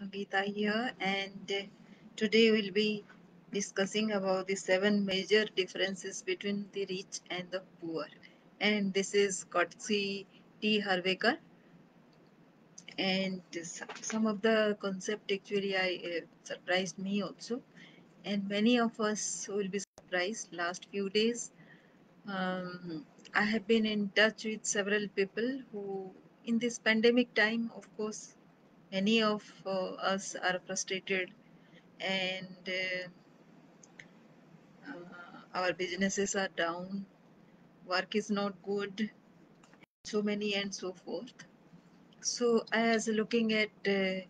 Sangeeta here, and uh, today we'll be discussing about the seven major differences between the rich and the poor. And this is courtesy T. Harv Eker. And some of the concept actually I uh, surprised me also, and many of us will be surprised. Last few days, um, I have been in touch with several people who, in this pandemic time, of course, many of uh, us are frustrated and uh, uh, our businesses are down, work is not good, so many and so forth. So, as looking at uh,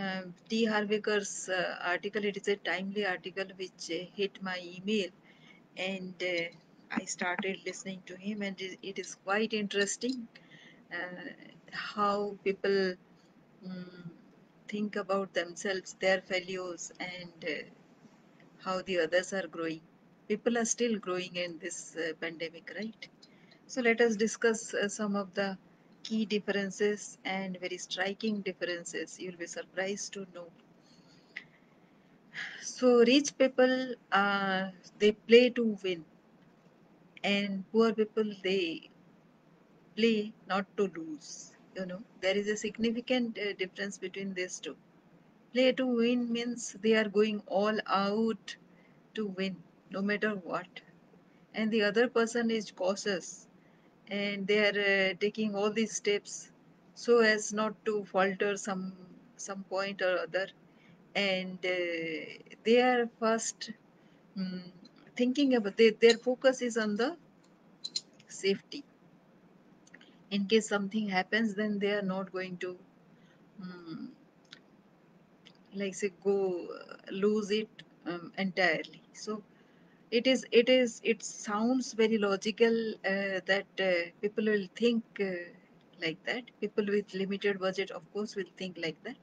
um, T. Harv Eker's uh, article, it is a timely article which uh, hit my email, and I started listening to him, and it, is quite interesting how people mm, think about themselves, their failures, and uh, how the others are growing. People are still growing in this uh, pandemic, right? So let us discuss uh, some of the key differences and very striking differences. You'll be surprised to know. So rich people, they play to win, and poor people they play not to lose. You know there is a significant uh, difference between these two. Play to win means they are going all out to win, no matter what. And the other person is cautious and they are uh, taking all these steps so as not to falter some some point or other. And uh, they are first mm, thinking about they, their focus is on the safety in case something happens then they are not going to mm, like say go lose it um, entirely. So it is it is it sounds very logical uh, that uh, people will think uh, like that. People with limited budget of course will think like that.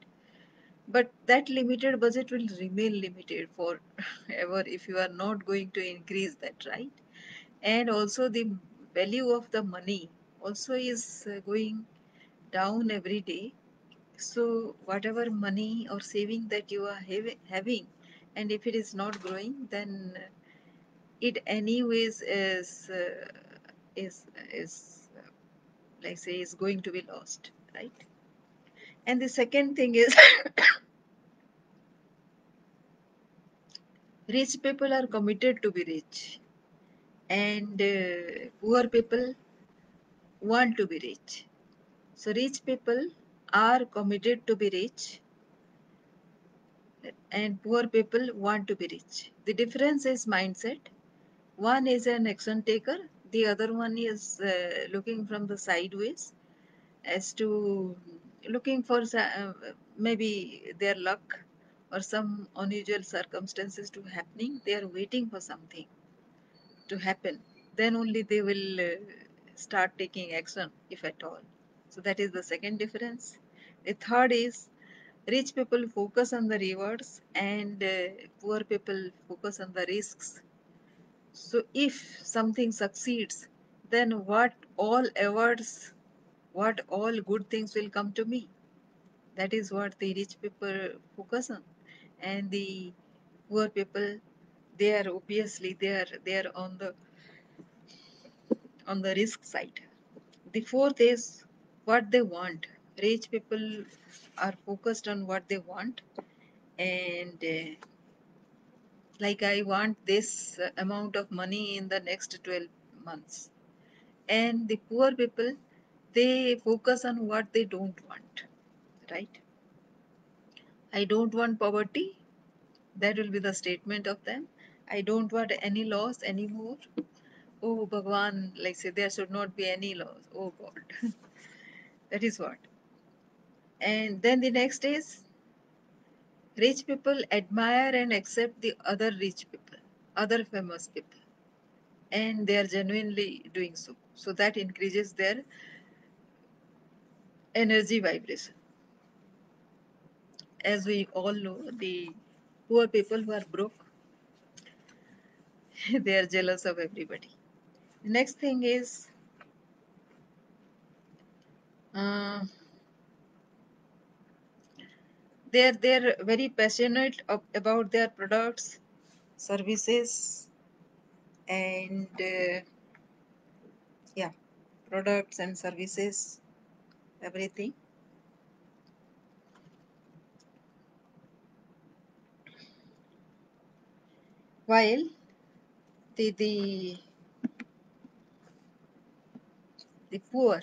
But that limited budget will remain limited forever if you are not going to increase that right? And also the value of the money also is uh, going down every day. So whatever money or saving that you are hav- having and if it is not growing then it anyways is uh, is is like say is going to be lost right? And the second thing is rich people are committed to be rich. And uh, poor people want to be rich. So rich people are committed to be rich and poor people want to be rich. The difference is mindset. One is an action taker. The other one is uh, looking from the sideways as to looking for uh, maybe their luck or some unusual circumstances to happening. They are waiting for something to happen. Then only they will uh, start taking action if at all. So that is the second difference. The third is rich people focus on the rewards and uh, poor people focus on the risks. So if something succeeds then what all awards what all good things will come to me? That is what the rich people focus on. And the poor people they are obviously they are they are on the on the risk side. The fourth is what they want. Rich people are focused on what they want. And uh, like i want this amount of money in the next 12 months. And the poor people they focus on what they don't want right? I don't want poverty. That will be the statement of them. I don't want any loss anymore. Oh, Bhagwan, like say there should not be any laws. Oh God. that is what. And then the next is rich people admire and accept the other rich people, other famous people. And they are genuinely doing so. So that increases their energy vibration. As we all know, the poor people who are broke, they are jealous of everybody. Next thing is uh, they're they're very passionate ab- about their products services and uh, yeah products and services everything. While the the the poor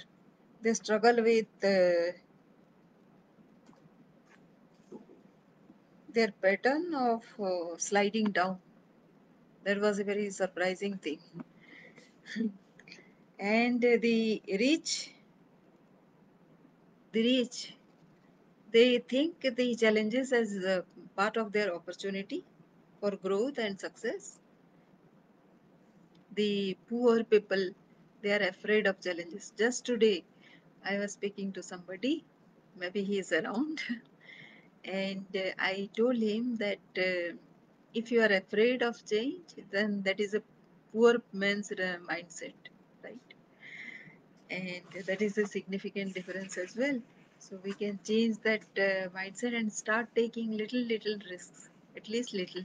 they struggle with uh, their pattern of uh, sliding down. That was a very surprising thing. And the rich the rich they think the challenges as part of their opportunity for growth and success. The poor people they are afraid of challenges. Just today i was speaking to somebody maybe he is around and uh, i told him that uh, if you are afraid of change then that is a poor man's uh, mindset right? And that is a significant difference as well. So we can change that uh, mindset and start taking little little risks at least little.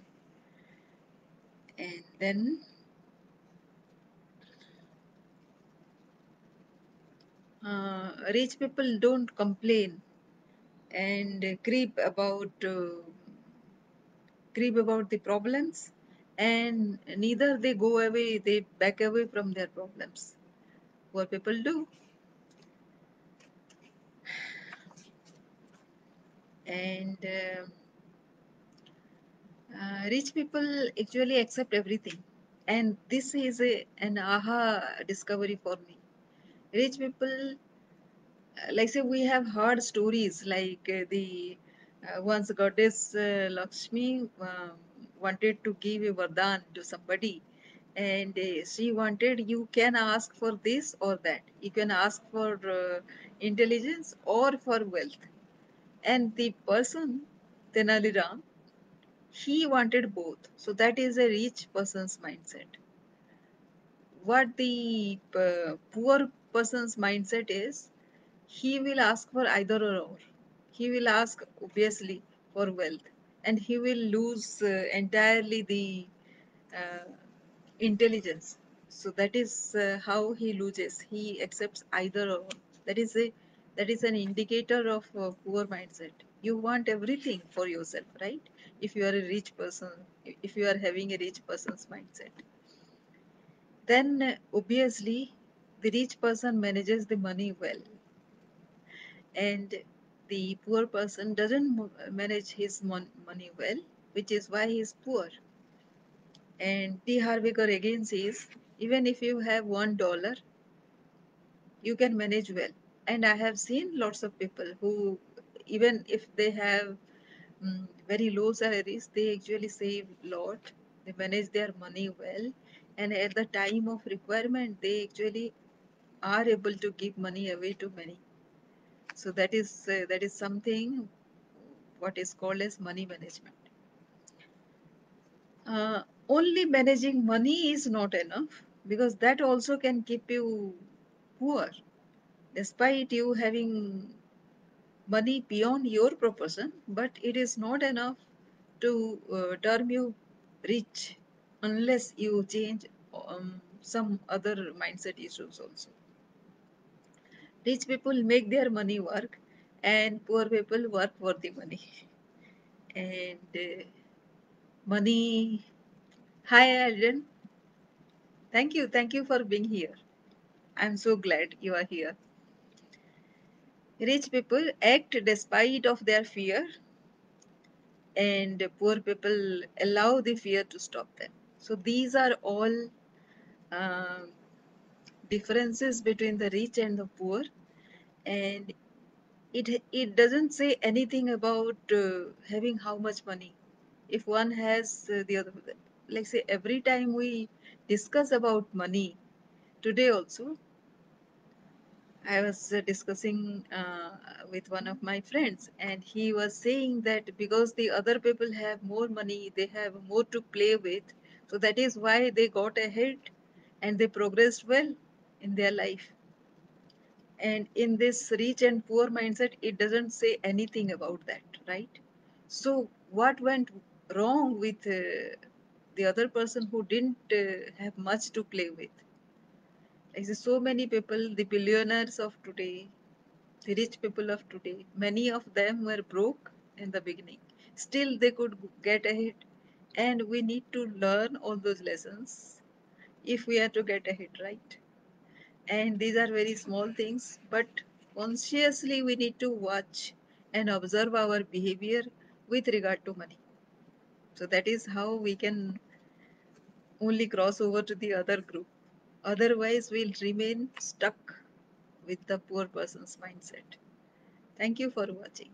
And then uh, rich people don't complain and creep about uh, creep about the problems and neither they go away they back away from their problems. What people do. And uh, uh, rich people actually accept everything. And this is a, an aha discovery for me. Rich people like say we have heard stories like uh, the uh, once goddess uh, lakshmi um, wanted to give a vardhan to somebody and uh, she wanted you can ask for this or that. You can ask for uh, intelligence or for wealth. And the person tenali ram he wanted both. So that is a rich person's mindset. What the uh, poor person's mindset is he will ask for either or he will ask obviously for wealth. And he will lose uh, entirely the uh, intelligence. So that is uh, how he loses. He accepts either or. That is a that is an indicator of a poor mindset. You want everything for yourself right? If you are a rich person if you are having a rich person's mindset. Then obviously the rich person manages the money well and the poor person doesn't manage his mon- money well which is why he is poor. And T. Harv Eker again says even if you have one dollar you can manage well. And i have seen lots of people who even if they have mm, very low salaries they actually save a lot. They manage their money well. And at the time of requirement they actually are able to give money away to many so that is uh, that is something what is called as money management. Uh, only managing money is not enough because that also can keep you poor. Despite you having money beyond your proportion but it is not enough to uh, term you rich unless you change um, some other mindset issues also rich people make their money work and poor people work for the money. And uh, money hi Alden thank you thank you for being here. I'm so glad you are here. Rich people act despite of their fear and poor people allow the fear to stop them. So these are all uh, differences between the rich and the poor and it it doesn't say anything about uh, having how much money. If one has uh, the other like say every time we discuss about money today also i was uh, discussing uh, with one of my friends and he was saying that because the other people have more money they have more to play with. So that is why they got ahead and they progressed well in their life and in this rich and poor mindset it doesn't say anything about that right So, what went wrong with uh, the other person who didn't uh, have much to play with? i see so many people, the billionaires of today, the rich people of today, many of them were broke in the beginning. Still, they could get ahead. And we need to learn all those lessons if we are to get ahead, right? And these are very small things, but consciously we need to watch and observe our behavior with regard to money. So that is how we can only cross over to the other group. Otherwise, we'll remain stuck with the poor person's mindset. Thank you for watching.